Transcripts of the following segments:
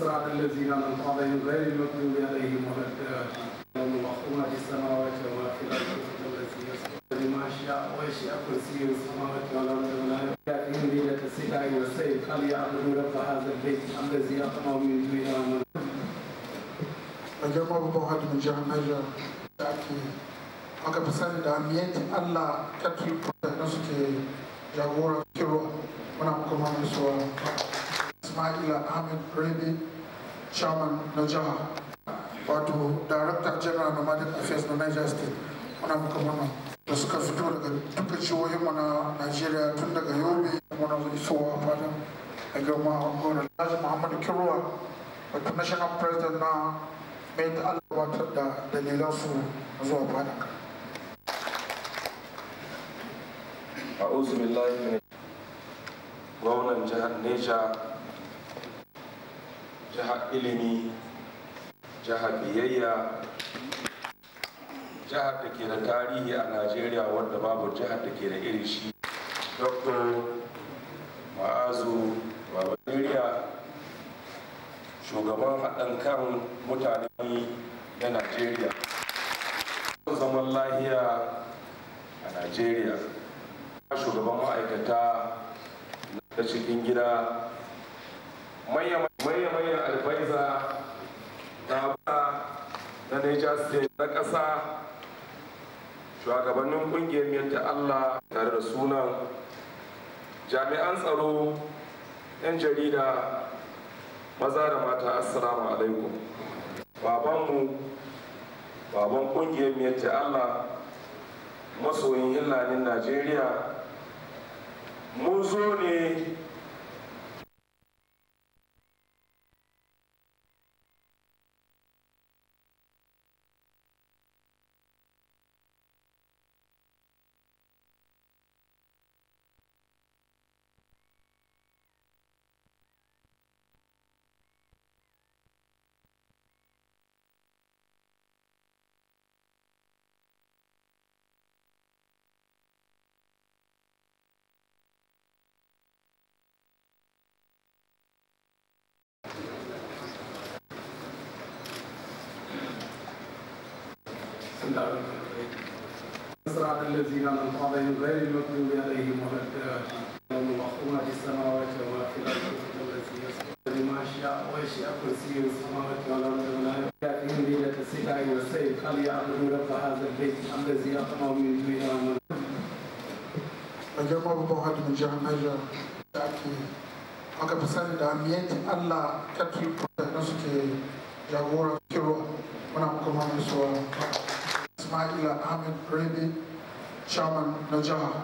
صراط الذين أنعمت عليهم غير المغضوب عليهم ولا الضالين اللهم في السماوات وما الأرض الذي يسبح لما شاء ويشاء كرسيه السماوات والأرض ولا يأتيهم ليلة السقاء والسيف هل يعبدون رب هذا البيت الذي أطمع من دون آمن a girma babban hadimin jihar Niger da ake aka fi sani da amiyyanci Allah Catholic da suke jagora kiro Ismaila Ahmed Rabi chairman na jiha wato director general nomadic affairs na Niger state muna muka mana da suka fito daga duka jihohin mu na Najeriya tun daga Yobe muna isowa fatan a girma gwamnati Alhaji Muhammadu Kiruwa wato national president na mai ta gabatar da dalilansu zuwa fadanka. a'udhu billahi min gwamnan jihar Neja jihar ilimi jihar biyayya jihar da ke da tarihi a najeriya wadda babu jihar da ke da iri shi. Dr ma'azu babaniya shugaban haɗin kan mutane na najeriya. Zaman lahiya a najeriya. Shugaban ma'aikata na cikin gida. Manya-manyan alfaiza na na Niger State na ƙasa shugabannin ƙungiyar miyar Allah tare da sunan jami'an tsaro 'yan jarida maza da mata assalamu alaikum. Babanmu baban ƙungiyar miyar Allah masoyin hillanin Najeriya mun zo ne صراط الذين أنعمت عليهم غير المغضوب عليهم ولا الضالين اللهم في السماوات وما الأرض الذي يسبح لما شاء ويشاء كرسيه السماوات والأرض ولا يأتيهم ليلة السقاء والسيف هل يعبدون رب هذا البيت الذي أطمع من babban hadimin jihar Niger da ake aka fi sani da amiyyanci Allah Catholic da suke jagora kiro muna muka mamaye Ismaila Ahmed Rabi chairman na jiha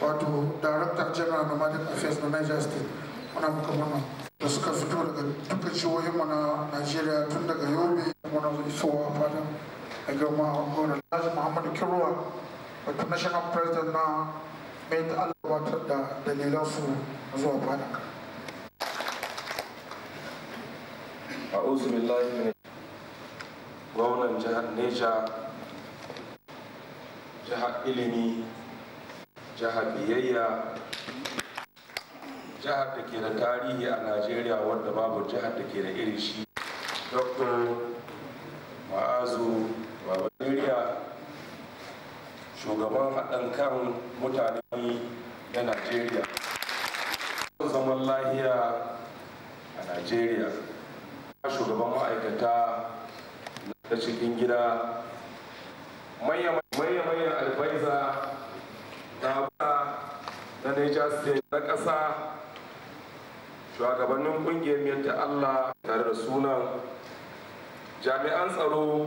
wato director general nomadic affairs na Niger state muna muka mana da suka fito daga duka jihohin mu na Najeriya tun daga Yobe muna isowa fatan a girma gwamnati Alhaji Muhammadu Kiruwa wato national president na mai ta Allah gabatar da dalilansu zuwa fadanka. a'udhu billahi gwamnan jihar Neja jihar ilimi jihar biyayya jihar da ke da tarihi a najeriya wadda babu jihar da ke da iri shi. Dr ma'azu babaniya shugaban haɗin kan mutane na najeriya. Zaman lahiya a najeriya. Shugaban ma'aikata na cikin gida. Manya-manyan alfaiza na na Niger State na ƙasa shugabannin ƙungiyar miyar Allah tare da sunan jami'an tsaro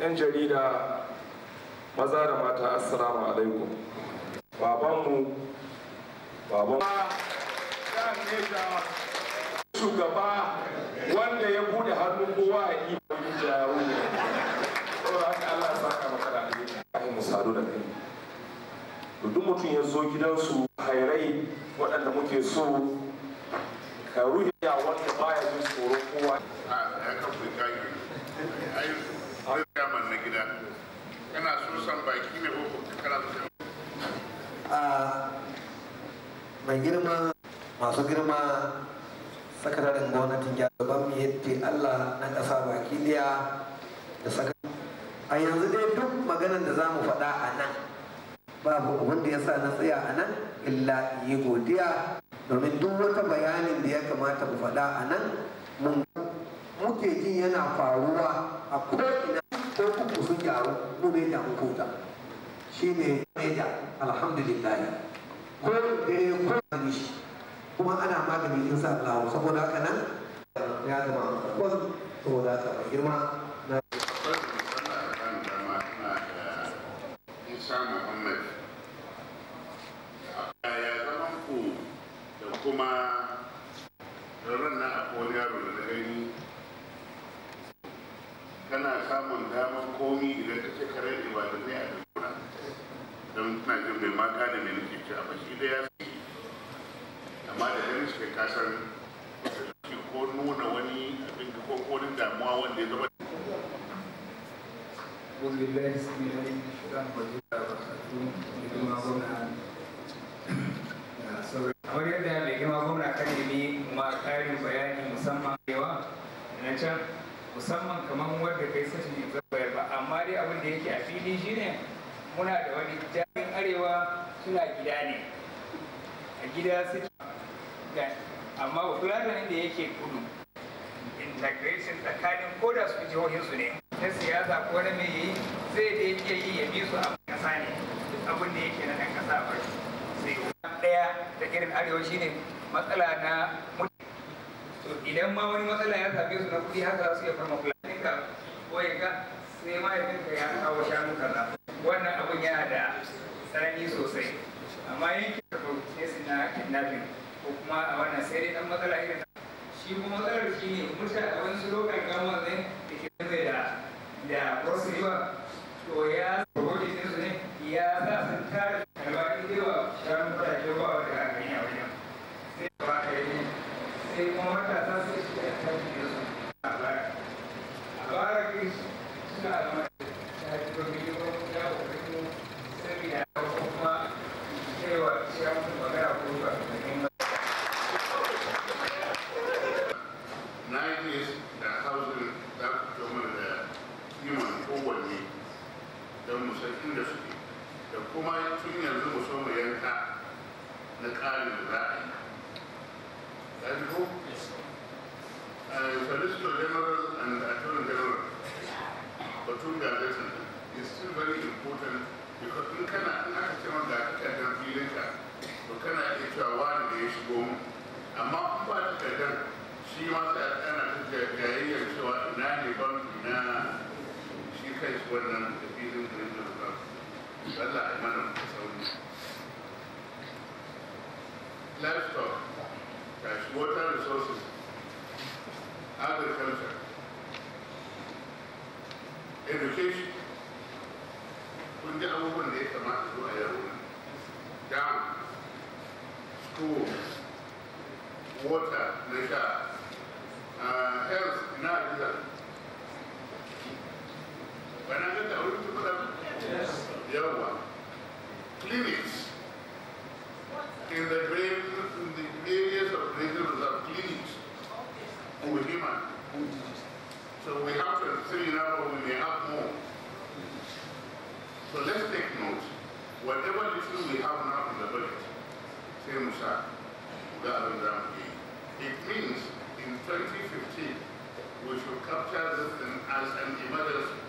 'yan jarida maza da mata assalamu alaikum. Babanmu baban shugaba wanda ya buɗe hannun kowa a yi. Jawo saboda haka Allah ya saka maka da alheri mu sadu da kai. To duk mutum ya zo gidansu hairai waɗanda muke so ka ruhiya wanda baya jin tsoron kowa. A ya kafin kage ai kama na gida. Kana so san baki ne ko kana so a mai girma masu girma sakataren gwamnatin gaban mu yadda Allah na ƙasa baki ɗaya da saka. A yanzu dai duk maganar da za mu faɗa a nan. Babu wanda ya sa na tsaya a nan illa yi godiya. Domin duk wata bayanin da ya kamata mu faɗa a nan mun muke ji yana faruwa a ko'ina ko kuku sun gyaru mu ne da hukuta shi ne meja alhamdulillah. Ko dare ko gani shi. Kuma ana magani in sa Allah. Saboda haka nan ya zama kwan saboda haka girma na Isa Muhammad ya zaman ku da kuma ran na akwai yaro da na gani tana samun damar komi idan ta ce kare ne da a dukkan don tana jin mai maka da mai nufi ci amma shi da ya fi amma da ganin shi ka san shi ko nuna wani abin ko damuwa wanda ya zama. Wallahi, a gida suke da amma fulatanin da yake kudu. Integration tsakanin koda su jihohinsu ne na siyasa ko na mai yi zai da iya yi ya bi su a kasa ne. Abin da yake na ɗan kasa ba sai ɗaya da irin arewa shine matsala na mutu to idan ma wani matsala ya same su na kuɗi haka su iya farma fulani ka ko ya ga sai ma ya dinka ya kawo shanu kaza. Wannan abin yana da tsanani sosai. Amma yankin da ne na kidnapping ko kuma a wannan sai dai dan matsala irin shi kuma matsalar shi ne mutane a wani lokacin gama ne da ke zai da da wasu riba to ya rohoto din su ne ya za su tare albaɗi da yawa shanu fara ba wa daga kan yawa wajen. Sai ba ka yi sai kuma matasa sai su ya tafi da su. Don mu san inda suke da kuma tun yanzu mu so mu yanka na ƙarin da za a yi. Ya ji ko? Eh, Solicitor General and Attorney General batun gazetin is still very important because in kana in aka ce maka takardar filinka to kana iya cewa wani da ya shigo mu amma in ba takardar shi ma sai ana ta jayayyar cewa ina ne ban ina kai shi wannan da filin ya ba Allah ya livestock. Cash water resources. Agriculture. Education. Kun abubuwan da ya kamata zuwa schools water na sha. Uh, health. Na gida bana ga da wurin tukula yawa clinics in the brain in the areas of greater reserve clinics with human so we have 23 now but we may have more so let's take note whatever little we have now in the budget say musa ga da it means in 2015 we should capture this thing as an emergency.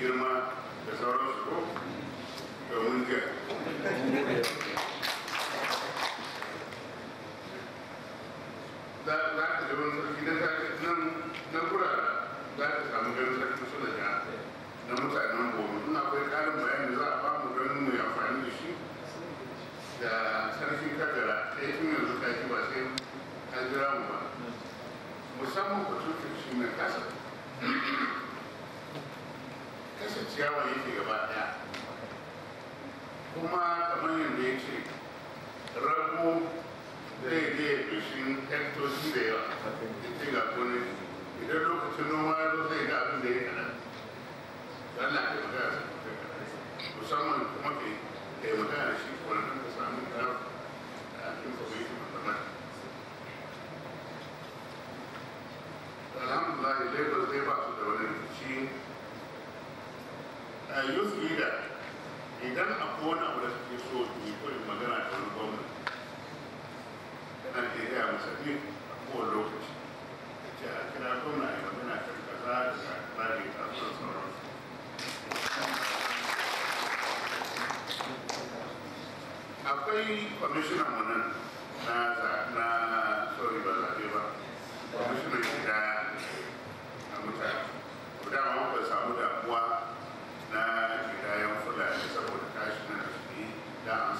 Girma da sauransu ko? Domin ga. Za ka gaban sarki na nan na kura za ka samu ganin sarki suna ja na mutanen gobe in akwai karin bayani za a ba mu ganin mu amfani da shi da sarkin kagara ta yi tun yanzu ta ba sai an jira mu ba. Musamman batun shi kasa kasa. ciyawa yake gaba ɗaya kuma kamar yadda ya ce rago zai zai bishin hektoci da yawa. Ita ga ƙone idan lokacin noma ya zo zai ga abin da ya kana yana da magana su musamman kuma ke da ya magana da shi kwanan ka samu kar da information on the matter alhamdulillah labor zai ba su da wani rikici. A youth leader idan akwai wani abu da suke so yi in magana da wani gwamnati yana ke gaya masa ne a kowane lokaci. Ce a kira gwamna ya magana kan kaza da kaza da ya taso da sauransu. Akwai kwamishinan mu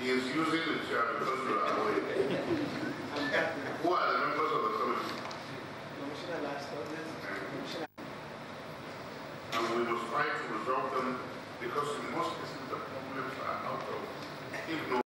He is using the chair because you are away. Who are the members of the committee? And we must try to resolve them because in most cases the problems are out of, ignorance.